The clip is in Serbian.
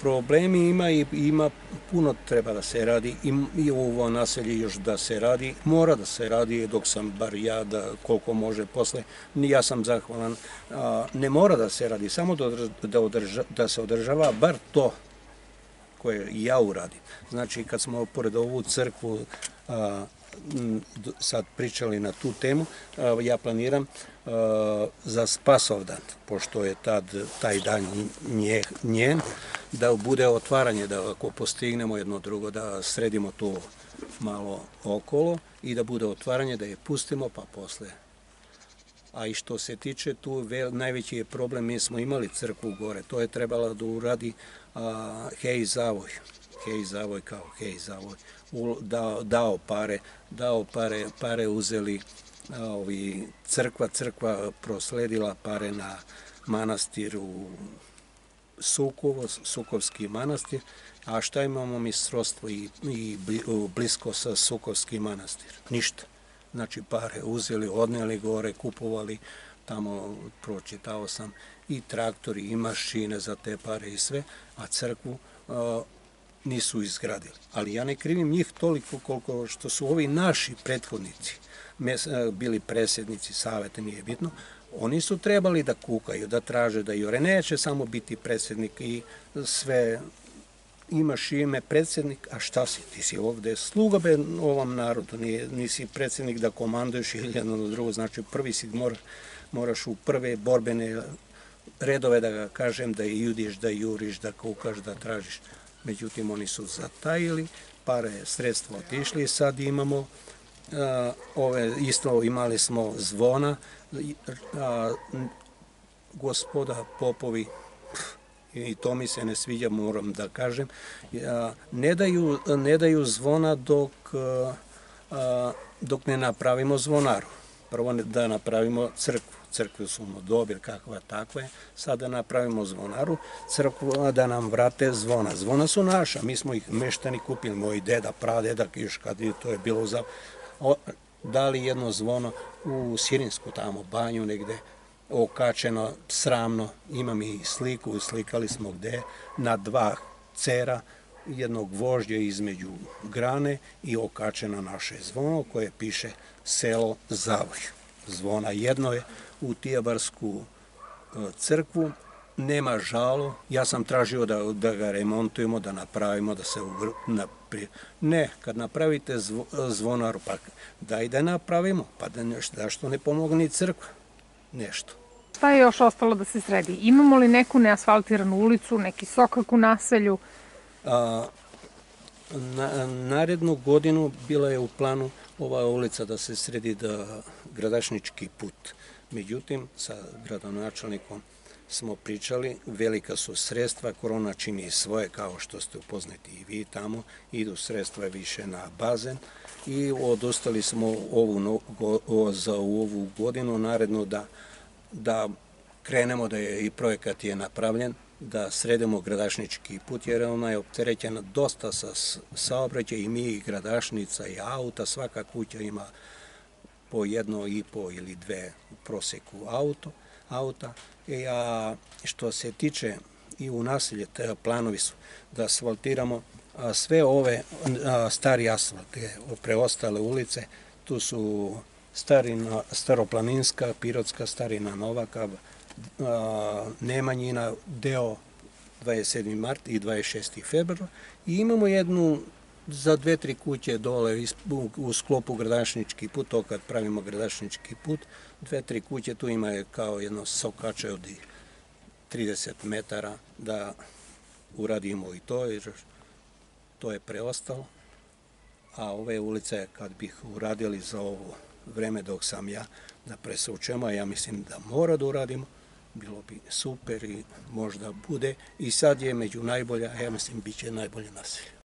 problemi ima i ima puno treba da se radi. I, i ovo naselje još da se radi, mora da se radi dok sam bar ja da koliko može posle, ja sam zahvalan, ne mora da se radi, samo da, da, da se održava bar to koje ja uradim. Znači, kad smo pored ovu crkvu sad pričali na tu temu, ja planiram za Spasovdan, pošto je tad taj dan nje, njen, da bude otvaranje, da ako postignemo jedno drugo, da sredimo to malo okolo i da bude otvaranje, da je pustimo, pa posle. A i što se tiče tu, najveći je problem, mi smo imali crkvu gore, to je trebalo da uradi a, Hej Zavoj, Hej Zavoj kao Hej Zavoj, U, dao, dao pare, dao pare, pare uzeli a, ovi, crkva, crkva prosledila pare na manastir u Sukovo, Sukovski manastir, a šta imamo mi srodstvo i, i blisko sa Sukovski manastir? Ništa. Znači pare uzeli, odneli gore, kupovali, tamo pročitao sam i traktori i mašine za te pare i sve, a crkvu a, nisu izgradili. Ali ja ne krivim njih toliko koliko što su ovi naši prethodnici bili predsjednici saveta, nije bitno, oni su trebali da kukaju, da traže da Jure neće samo biti predsjednik i sve imaš ime predsjednik, a šta si? Ti si ovde sluga be ovom narodu, nisi predsjednik da komanduješ ili jedno do drugo, znači prvi si mora, moraš u prve borbene redove da ga kažem, da judiš, da juriš, da kukaš, da tražiš. Međutim, oni su zatajili, pare, sredstva otišli sad imamo ove, isto imali smo zvona, a, gospoda popovi, i to mi se ne sviđa, moram da kažem, ne daju, ne daju zvona dok, dok ne napravimo zvonaru. Prvo da napravimo crkvu. Crkve su ono dobir, kakva takva je. Sada da napravimo zvonaru, crkvu da nam vrate zvona. Zvona su naša, mi smo ih meštani kupili, moj deda, pradeda, još kad je, to je bilo za... O, dali jedno zvono u Sirinsku tamo banju negde okačeno sramno, imam i sliku, slikali smo gde, na dva cera, jednog vožđa između grane i okačeno naše zvono koje piše selo Zavoj. Zvona jedno je u Tijabarsku e, crkvu, nema žalo, ja sam tražio da, da ga remontujemo, da napravimo, da se napri... Ne, kad napravite zvo, zvonar, pa daj da napravimo, pa da nešto, da što ne pomogne crkva, nešto. Šta je još ostalo da se sredi? Imamo li neku neasfaltiranu ulicu, neki sokak u naselju? A, na, narednu godinu bila je u planu ova ulica da se sredi da gradašnički put. Međutim, sa gradonačelnikom smo pričali, velika su sredstva, korona čini svoje, kao što ste upoznati i vi tamo, idu sredstva više na bazen i odostali smo ovu, za ovu godinu naredno da da krenemo da je i projekat je napravljen, da sredimo gradašnički put, jer ona je opterećena dosta sa saobraćaj i mi i gradašnica i auta, svaka kuća ima po jedno i po ili dve u proseku auto, auta. I, a što se tiče i u naselje, planovi su da asfaltiramo a, sve ove a, stari asfalt, preostale ulice, tu su starina, staroplaninska, pirotska starina Novaka, Nemanjina, deo 27. mart i 26. februar i imamo jednu za dve, tri kuće dole u sklopu gradašnički put, to kad pravimo gradašnički put, dve, tri kuće, tu ima kao jedno sokače od 30 metara da uradimo i to, jer to je preostalo. A ove ulice, kad bih uradili za ovo vreme dok sam ja da presučemo, a ja mislim da mora da uradimo, bilo bi super i možda bude. I sad je među najbolja, a ja mislim bit će najbolje naselje.